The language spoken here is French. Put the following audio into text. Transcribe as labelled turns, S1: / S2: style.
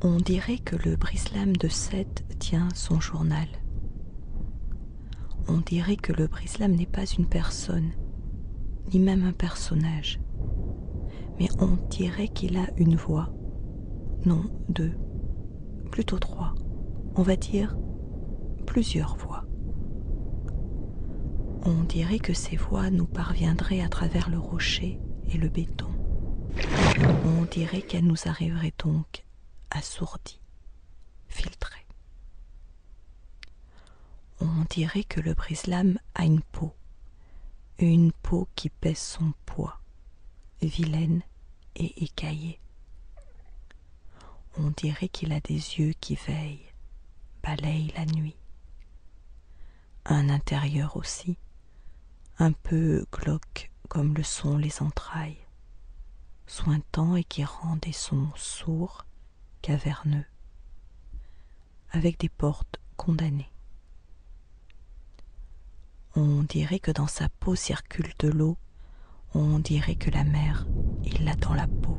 S1: On dirait que le brislam de Seth tient son journal. On dirait que le brislam n'est pas une personne, ni même un personnage, mais on dirait qu'il a une voix. Non, deux, plutôt trois. On va dire plusieurs voix. On dirait que ces voix nous parviendraient à travers le rocher et le béton. On dirait qu'elles nous arriveraient donc assourdies, filtrées. On dirait que le brise-lame a une peau, une peau qui pèse son poids, vilaine et écaillée. On dirait qu'il a des yeux qui veillent, balayent la nuit. Un intérieur aussi, un peu glauque comme le sont les entrailles, sointant et qui rend des sons sourds, avec des portes condamnées. On dirait que dans sa peau circule de l'eau, on dirait que la mer, il l'a dans la peau.